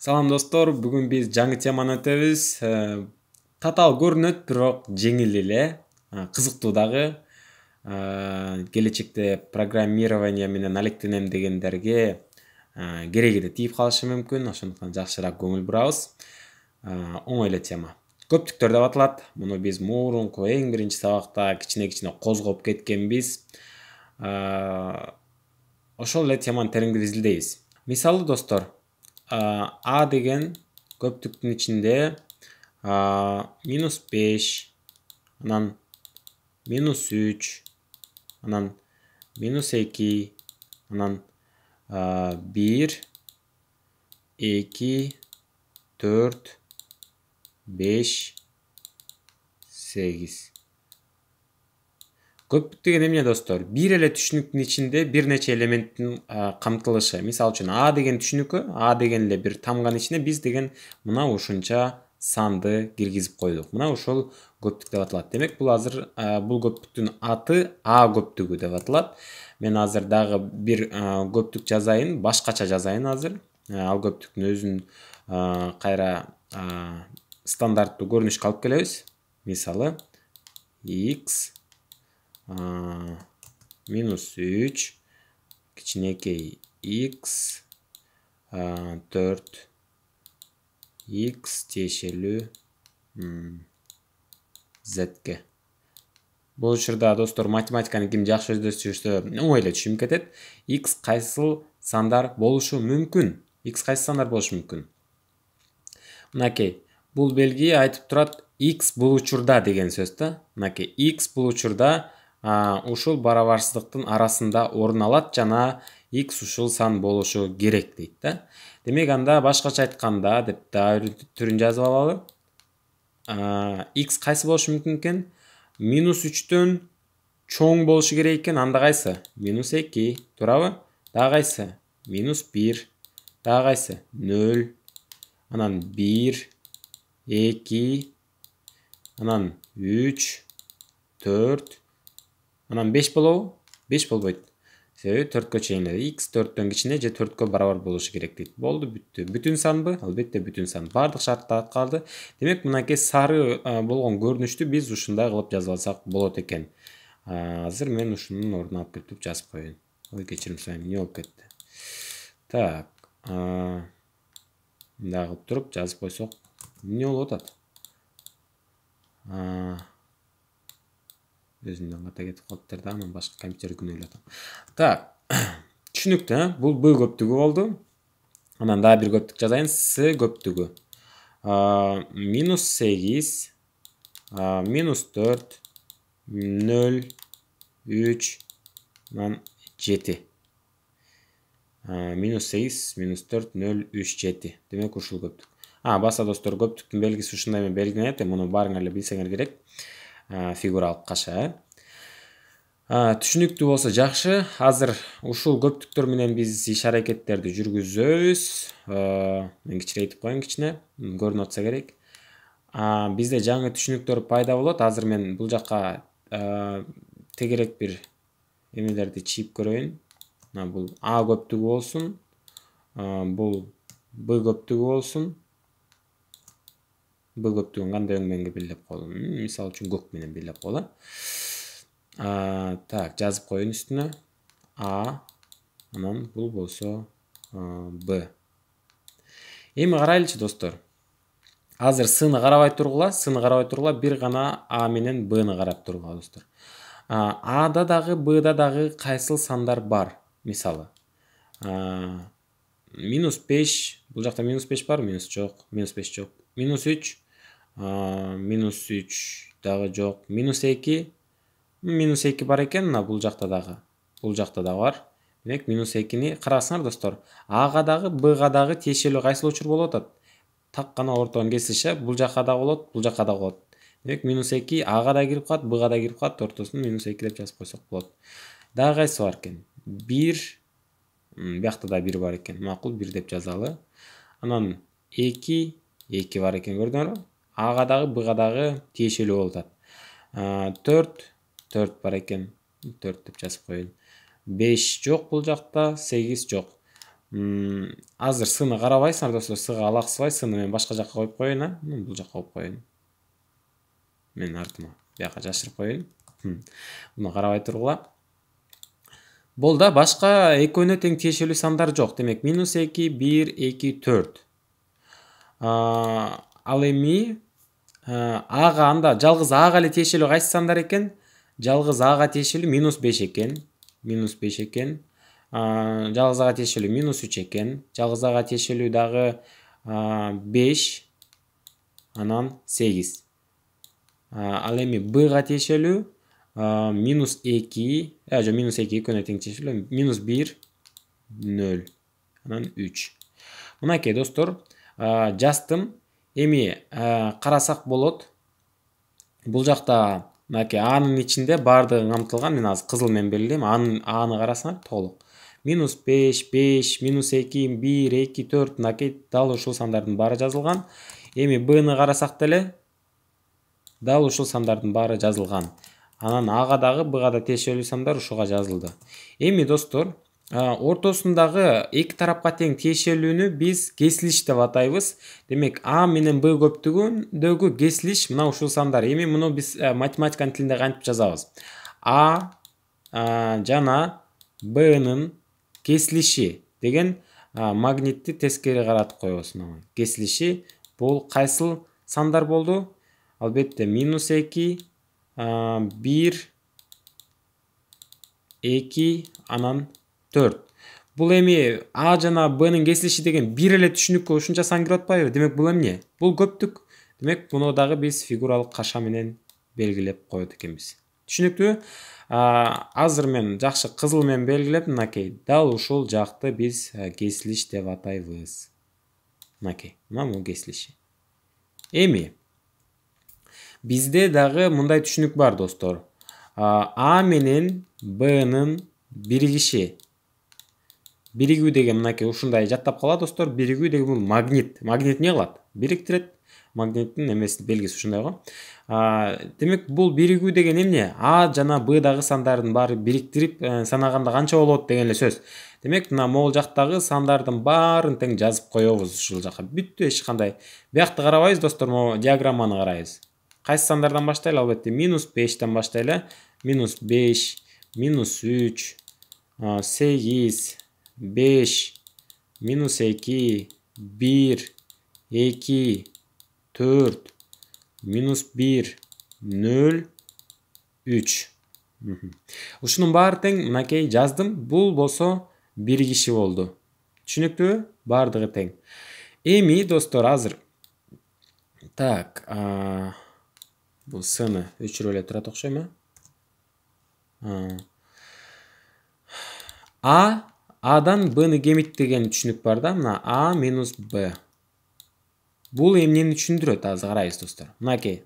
салам достор. Бүгүн биз жаңы теманы өтөбүз э, татаал көрүнөт бирок жеңил эле кызыктуу дагы э, келечекте программирование менен алектенем дегендерге э, кереги да тийип калышы мүмкүн ошондуктан жакшыраак көңүл бурабыз оңой эле тема. Көптүктөр деп аталат муну биз мурунку эң биринчи сабакта кичине кичине козгоп кеткенбиз ошол эле теманы тереңдеп изилдейбиз мисалы достор a degan köptüktün içinde a, minus 5 anan minus 3 anan minus 2 anan a, 1 2 4 5 8 көптүгүн эмне достор? Бир эле түшүнүктүн ичинде бир нече элементтин камтылышы. Мисалы үчүн а деген түшүнүккө а деген эле бир тамганын ичине биз деген мына ушунча санды киргизип койдук. Мына ошол көптүк деп аталат. Демек бул азыр бул көптүктүн аты а көптүгү деп аталат. Мен азыр дагы бир көптүк жазайын башкача жазайын азыр. Ал көптүктүн өзүн кайра стандарттуу көрүнүшкө алып келебиз. Мисалы x минус үч кичинекей x төрт x тиешелүү zке бул учурда достор математиканы ким жакшы жүрсө оңой эле түшүнүп кетет. X кайсыл сандар болушу мүмкүн? X кайсы сандар болушу мүмкүн? Мынакей бул белги айтып турат x бул учурда деген сөз да. Мынакей x бул учурда ушул барабарсыздыктын арасында орун алат жана x ушул сан болушу керек дейт да. Демек анда башкача айтканда деп дагы бир түрүн жазып алалы. X кайсы болушу мүмкүн экен? Минус үчтөн чоң болушу керек экен. Анда кайсы? Минус эки. Туурабы? Дагы кайсы? Минус бир. Дагы кайсы? Нөл. Анан бир эки. Анан үч төрт. Анан беш болобу? Беш болбойт. Себеби төрткө чейин эле x төрттөн кичине же төрткө барабар болушу керек дейт. Болду бүттү. Бүтүн санбы албетте бүтүн сан. Баардык шарттар аткарылды демек мынакей сары болгон көрүнүштү биз ушундай кылып жазып алсак болот экен. Азыр мен ушунун ордуна алып туруп жазып коеюн. Ой кечирим сурайм эмне болуп кетти? Так мындай кылып туруп жазып койсок эмне болуп атат? Өзүмдөн ката кетип калыптыр да анан башка компьютерди күнөөлөп атам так түшүнүктүү бул б көптүгү болду анан дагы бир көптүк жазайын. С көптүгү минус сегиз минус төрт нөл үч анан жети минус сегиз минус төрт нөл үч жети демек ушул көптүк а баса достор көптүктүн белгиси ушундай менен белгиленет муну баарыңар эле билсеңер керек. Фигуралык каша э. Түшүнүктүү болсо жакшы. Азыр ушул көптүктөр менен биз иш аракеттерди жүргүзөбүз. Мен кичирейтип коеюн кичине. Көрүнүп атса керек. Бизде жаңы түшүнүктөр пайда болот. Азыр мен бул жака тегерек бир эмелерди чийип көрөйүн. Мына бул а көптүгү болсун. Бул б көптүгү болсун б көптүгүн кандай өң менен белгилеп коелу мисалы үчүн көк менен белгилеп коелу так жазып коеюн үстүнө. А анан бул болсо б. Эми карайлычы достор. Азыр сны карабай тургула сны карабай тургула бир гана а менен бны карап тургула достор. Ада дагы бда дагы кайсыл сандар бар мисалы? Минус беш бул жакта минус беш бар минус жок минус беш жок. Минус үч минус үч дагы жок. Минус эки. Минус эки бар экен мына бул жакта дагы. Бул жакта дагы бар. Демек минус экини карасыңар достор. Ага дагы бга дагы тиешелүү кайсыл учур болуп атат? Так гана кесилиш э бул жака да болот бул жака да болот. Демек минус эки ага да кирип калат бга да кирип калат ортосун минус эки деп жазып койсок болот. Дагы кайсы бар экен? Бир. Биякта да бир бар экен. Макул бир деп жазалы. Анан эки эки бар экен көрдүңөрбү ага дагы бга дагы тиешелүү болуп атат. Төрт төрт бар экен. Төрт деп жазып коеюн. Беш жок бул жакта сегиз жок. Азыр сыны карабайсыңар достор сыга алаксыбай сыны мен башка жака коюп коеюн а? Бул жака коюп коеюн. Мен артыма бияка жашырып коеюн. Муну карабай тургула. Болду башка экөөнө тең тиешелүү сандар жок. Демек минус эки бир эки төрт. Ал эми ага анда жалгыз ага эле тиешелүү кайсы сандар экен? Жалгыз ага тиешелүү минус беш экен. Минус беш экен. Жалгыз ага тиешелүү минус үч экен. Жалгыз ага тиешелүү дагы беш анан сегиз. Ал эми бга тиешелүү минус эки. Жок минус эки экөөнө тең тиешелүү минус бир нөл анан үч. Мынакей достор. Жаздым эми карасак болот. Бул жакта мынакей анын ичинде баардыгы камтылган мен азыр кызыл менен белгилейм аны карасаңар толук. Минус беш беш минус эки бир эки төрт мынакей дал ушул сандардын баары жазылган. Эми бны карасак деле дал ушул сандардын баары жазылган. Анан ага дагы бга да тиешелүү сандар ушуга жазылды. Эми достор ортосундагы эки тарапка тең тиешелүүнү биз кесилиш деп атайбыз демек а менен б көптүгүндөгү кесилиш мына ушул сандар. Эми муну биз математиканын тилинде кантип жазабыз. А жана бнын кесилиши деген магнитти тескери каратып коебуз мына кесилиши бул кайсыл сандар болду? Албетте минус эки бир эки анан төрт бул эми а жана бнын кесилиши деген бир эле түшүнүккө ушунча сан кирип атпайбы? Демек бул эмне бул көптүк. Демек муну дагы биз фигуралык каша менен белгилеп коет экенбиз. Түшүнүктүүбү азыр мен жакшы кызыл менен белгилеп мынакей дал ушул жакты биз кесилиш деп атайбыз. Мынакей мына бул кесилиши эми бизде дагы мындай түшүнүк бар достор. А менен бнын биригиши биригүү деген мынакей ушундай жаттап кала достор. Биригүү деген бул магнит. Магнит эмне кылат? Бириктирет магниттин эмеси белгиси ушундай го. Демек бул биригүү деген эмне? А жана бдагы сандардын баары бириктирип э, санаганда канча болот деген эле сөз. Демек мына могул жактагы сандардын баарын тең жазып коебуз ушул жака. Бүттү эч кандай. Биякты карабайбыз достор. Могу диаграмманы карайбыз. Кайсы сандардан баштайлы? Албетте минус бештен баштайлы. Минус беш минус үч сегиз беш минус эки бир эки төрт минус бир нөл үч ушунун баары тең мынакей жаздым бул болсо биригиши болду түшүнүктүүбү баардыгы тең эми достор азыр так бул сны өчүрүп эле турат окшойм э а адан бны кемит деген түшүнүк бар да мына а минус б бул эмнени түшүндүрөт азыр карайбыз достор мынакей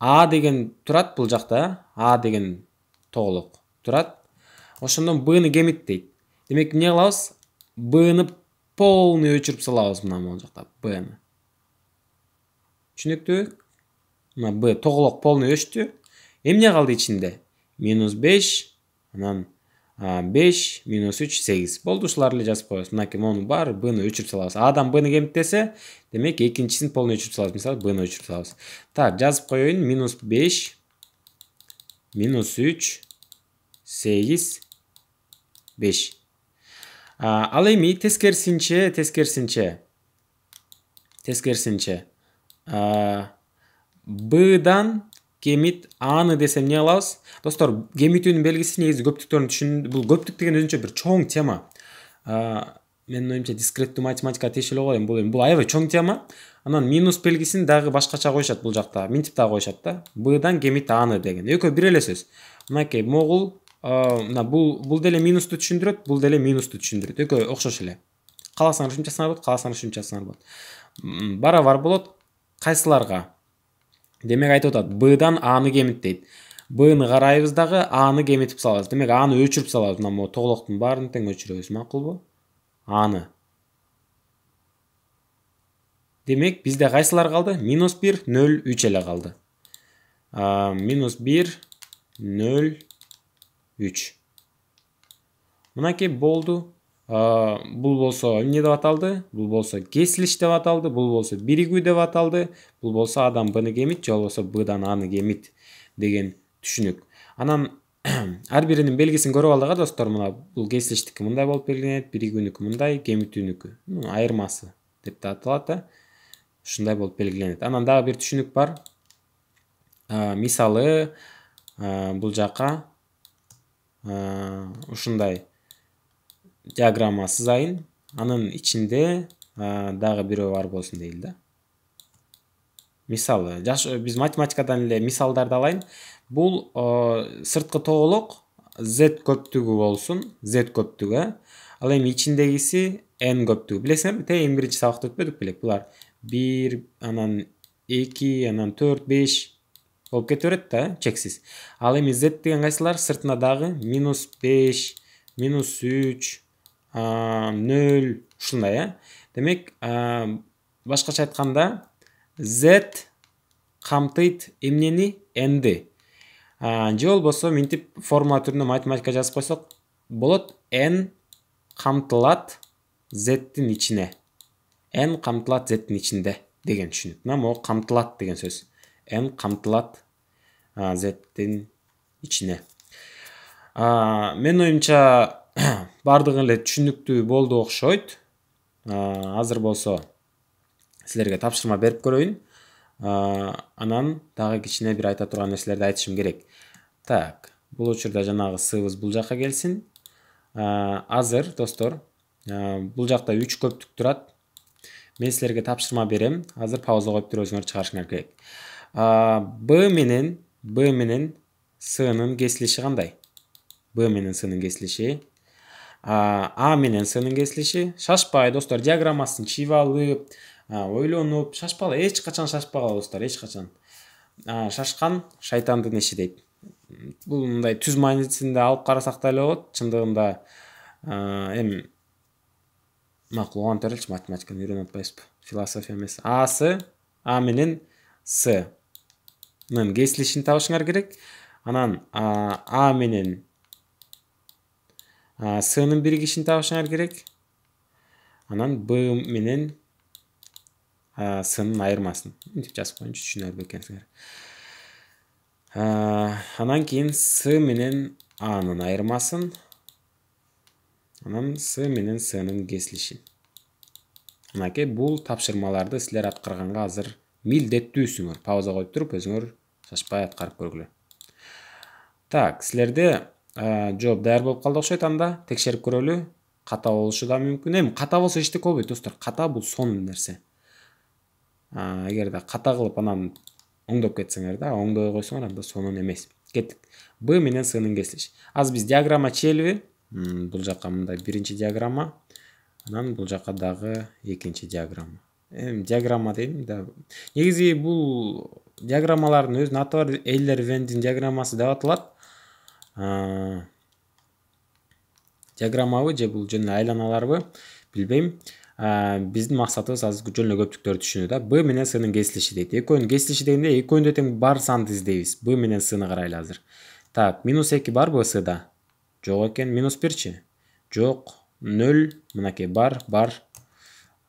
а деген турат бул жакта а деген тоголок турат ошондон бны кемит дейт демек эмне кылабыз бны полный өчүрүп салабыз мына могул жакта бны түшүнүктүүбү мына б тоголок полный өчтү эмне калды ичинде минус беш анан беш минус үч сегиз. Болду ушуларды эле жазып коебуз. Мынакей монун баары бны өчүрүп салабыз. Адан бны кемиттесе демек экинчисин полный өчүрүп салабыз. Мисалы бны өчүрүп салабыз. Так жазып коеюн. Минус беш минус үч сегиз беш. Ал эми тескерисинче тескерисинче. Тескерисинче. Бдан кемит аны десем эмне кылабыз достор кемитүүнүн белгиси негизи көптүктөрүн түшүн бул көптүк деген өзүнчө бир чоң тема менин оюмча дискреттүү математикага тиешелүү го эми бул эми бул аябай чоң тема анан минус белгисин дагы башкача коюшат бул жакта минтип дагы коюшат да бдан кемит аны деген экөө бир эле сөз мынакей могул мына бул бул деле минусту түшүндүрөт бул деле минусту түшүндүрөт экөө окшош эле кааласаңар жазсаңар болот кааласаңар жазсаңар болот барабар болот кайсыларга демек айтып атат бдан аны кемиттейт бны карайбыз дагы аны кемитип салабыз. Демек аны өчүрүп салабыз. Мына могу тоголоктун баарын тең өчүрөбүз. Макулбу аны. Демек бизде кайсылар калды? Минус бир нөл үч эле калды. Минус бир нөл үч. Мынакей болду бул болсо эмне деп аталды? Бул болсо кесилиш деп аталды бул болсо биригүү деп аталды бул болсо адан бны кемит же болбосо бдан аны кемит деген түшүнүк анан ар биринин белгисин көрүп алдык достор мына бул кесилиштики мындай болуп белгиленет биригүүнүкү мындай кемитүүнүкү айырмасы деп да аталат да ушундай болуп белгиленет анан дагы бир түшүнүк бар. Мисалы бул жака ушундай диаграмма сызайын анын ичинде дагы бирөө бар болсун дейли да. Мисалы биз математикадан эле мисалдарды алайын. Бул сырткы тоголок z көптүгү болсун z көптүгү. Ал эми ичиндегиси n көптүгү. Билесиңерби тең биринчи сабакта өтпөдүк белек. Булар бир анан эки анан төрт беш болуп кете берет да чексиз. Ал эми z деген кайсылар? Сыртына дагы минус беш минус үч нөл ушундай э демек башкача айтканда z камтыйт эмнени нди же болбосо мынтип формула түрүндө математика жазып койсок болот n камтылат зтин ичине n камтылат зтин ичинде деген түшүнүк мына могу камтылат деген сөз. N камтылат зтин ичине менин оюмча баардыгы эле түшүнүктүү болду окшойт. Азыр болсо силерге тапшырма берип көрөйүн. Анан дагы кичине бир айта турган нерселерди айтышым керек. Так бул учурда жанагы сыбыз бул жака келсин. Азыр достор бул жакта үч көптүк турат. Мен силерге тапшырма берем. Азыр пауза коюп туруп өзүңөр чыгарышыңар керек. Б менен б менен сынын кесилиши кандай? Б менен сынын кесилиши. А менен сынын кесилиши. Шашпай достор диаграммасын чийип алып ойлонуп. Шашпагыла эч качан шашпагыла достор эч качан. Шашкан шайтандын иши дейт. Бул мындай түз маанисинде алып карасак да эле болот. Чындыгында эми макул угана береличи математиканы үйрөнүп атпайбызбы философия эмес. Асы а менен снын кесилишин табышыңар керек. Анан а менен снын биригишин табышыңар керек анан б менен сынын айырмасын мынтип жазып коеюнчу түшүнө экенсиңер анан кийин с менен анын айырмасын анан с менен снын кесилишин мынакей бул тапшырмаларды силер аткарганга азыр милдеттүүсүңөр пауза коюп туруп өзүңөр шашпай аткарып көргүлө так силерде жооп даяр болуп калды окшойт анда текшерип көрөлү ката болушу да мүмкүн эми ката болсо эчтеке болбойт достор ката бул сонун нерсе эгерде ката кылып анан оңдоп кетсеңер да оңдой койсоңор анда сонун эмес кеттик б менен снын кесилиши азыр биз диаграмма чийелиби бул жака мындай биринчи диаграмма. Анан бул жака дагы экинчи диаграмма. Эми диаграмма дейм да. Негизи бул диаграммалардын өзүнүн аты бар эйлер вендин диаграммасы деп аталат диаграммабы же бул жөн айланаларбы билбейм биздин максатыбыз азыр жөн эле көптүктөрдү түшүнүү да б менен снын кесилиши дейт экөөнүн кесилиши дегенде экөөндө тең бар санды издейбиз б менен сны карайлы азыр так минус эки барбы сда жок экен минус бирчи жок нөл мынакей бар бар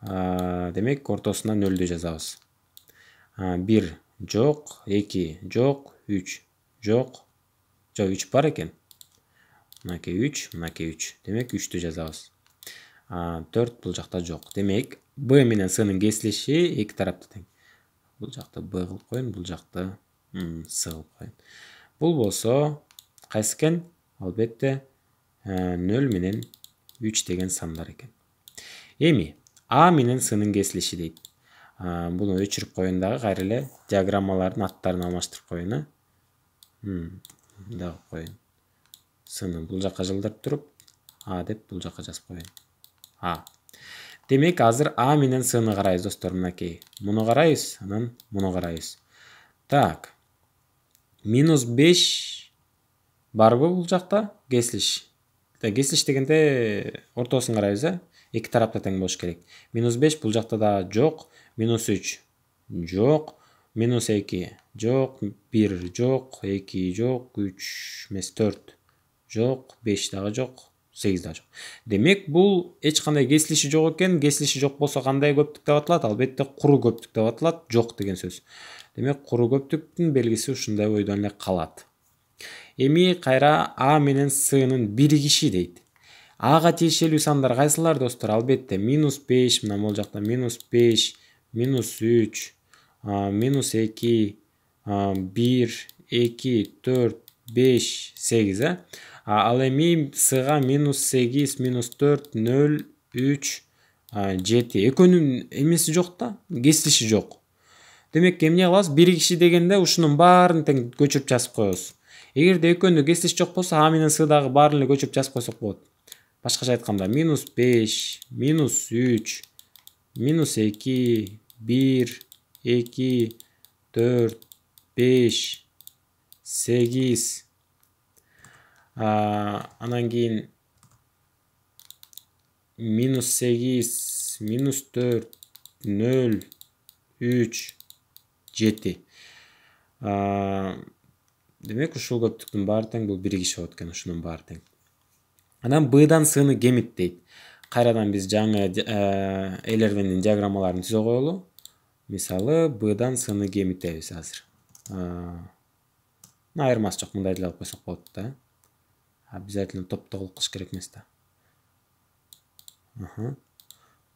демек ортосуна нөлдү жазабыз бир жок эки жок үч жок жок үч бар экен мынакей үч мынакей үч демек үчтү жазабыз төрт бул жакта жок демек б менен снын кесилиши эки тарапта тең бул жакты б кылып коеюн бул жакты с кылып коеюн бул болсо кайсы экен албетте нөл менен үч деген сандар экен эми а менен снын кесилиши дейт буну өчүрүп коеюн дагы кайра эле диаграммалардын аттарын алмаштырып коеюн э мындай кылып коеюн. Сны бул жака жылдырып туруп а деп бул жака жазып коеюн. А. Демек азыр а менен сны карайбыз достор мынакей. Муну карайбыз анан муну карайбыз. Так. Минус беш барбы бул жакта? Кесилиш. Кесилиш дегенде ортосун карайбыз э? Эки тарапта тең болуш керек. Минус беш бул жакта дагы жок. Минус үч жок минус эки жок бир жок эки жок үч эмес төрт жок беш дагы жок сегиз да жок. Демек бул эч кандай кесилиши жок экен кесилиши жок болсо кандай көптүк деп аталат албетте куру көптүк деп аталат жок деген сөз. Демек куру көптүктүн белгиси ушундай бойдон эле калат. Эми кайра а менен сынын биригиши дейт. Ага тиешелүү сандар кайсылар достор? Албетте минус беш мына могул жакта минус беш минус үч минус эки бир эки төрт беш сегиз э? Ал эми сга минус сегиз минус төрт нөл үч жети. Экөөнүн эмеси жок да? Кесилиши жок. Демек эмне кылабыз? Биригиши дегенде ушунун баарын тең көчүрүп жазып коебуз. Эгерде экөөнүндө кесилиш жок болсо а менен сдагы баарын эле көчүрүп жазып койсок болот. Башкача айтканда минус беш минус үч минус эки бир эки төрт беш сегиз анан кийин минус сегиз минус төрт нөл үч жети демек ушул көптүктүн баары тең бул биригиши болот экен ушунун баары тең анан бдан сыны кемит дейт кайрадан биз жаңы элервендин диаграммаларын түзө коелу мисалы бдан сыны кемитебиз азыр айырмасы жок мындай деле кылып койсок болот да. Обязательно топто кылып кылыш керек эмес да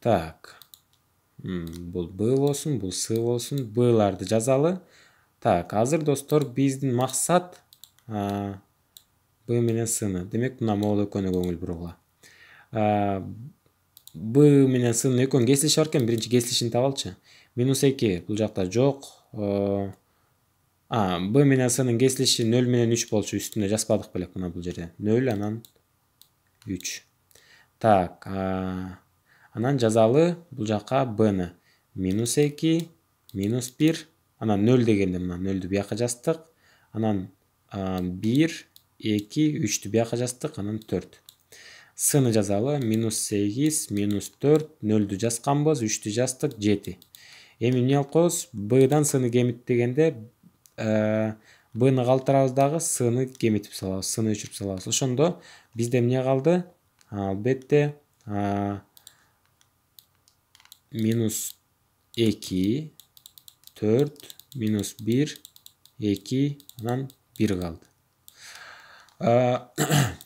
так. Бул б болсун бул с болсун бларды жазалы. Так азыр достор биздин максат б менен сны. Демек мына могул экөөнү көңүл бургула б менен сынын экөөнүн кесилиши бар экен биринчи кесилишин табалычы минус эки бул жакта жок б менен сынын кесилиши нөл менен үч болчу үстүнө жазбадык белек мына бул жерде нөл анан үч так анан жазалы бул жака бны минус эки минус бир анан нөл дегенде мына нөлдү бияка жаздык анан бир эки үчтү бияка жаздык анан төрт сыны жазалы минус сегиз минус төрт нөлдү жазганбыз үчтү жаздык жети эми эмне кылып коебуз бдан сыны кемит дегенде бны калтырабыз дагы сыны кемитип салабыз сыны өчүрүп салабыз. Ошондо бизде эмне калды? Албетте минус эки төрт минус бир эки анан бир калды.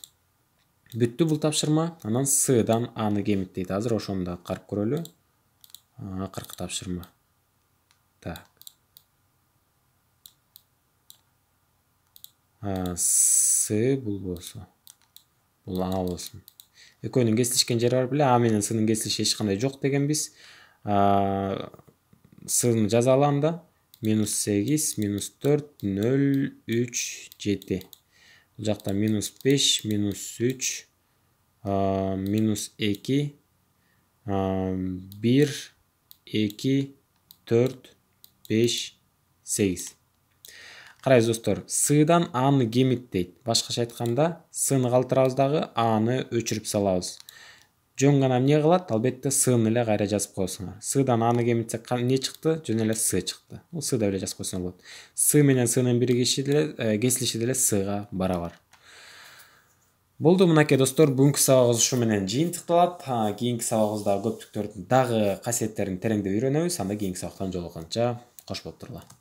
Бүттү бул тапшырма анан сдан аны кемит дейт. Азыр ошону дагы карап көрөлү. Акыркы тапшырма. Так. С бул болсо бул а болсун экөөнүн кесилишкен жери бар беле а менен сынын кесилиши эч кандай жок дегенбиз сыны жазалы анда минус сегиз минус төрт нөл үч жети. Бул жакта минус беш минус үч минус эки бир эки төрт беш сегиз карайбыз достор сдан аны кемит дейт. Башкача айтканда сыны калтырабыз дагы аны өчүрүп салабыз. Жөн гана эмне кылат? Албетте сыны эле кайра жазып коесуңар сдан аны кемитсек эмне чыкты? Жөн эле с чыкты. Бул с деп эле жазып койсоң болот. С менен сынын биригиши деле кесилиши деле сга барабар. Болду мынакей достор бүгүнкү сабагыбыз ушу менен жыйынтыкталат. Кийинки сабагыбызда көптүктөрдүн дагы касиеттерин тереңдеп үйрөнөбүз. Анда кийинки сабактан жолукканча кош болуп туруңар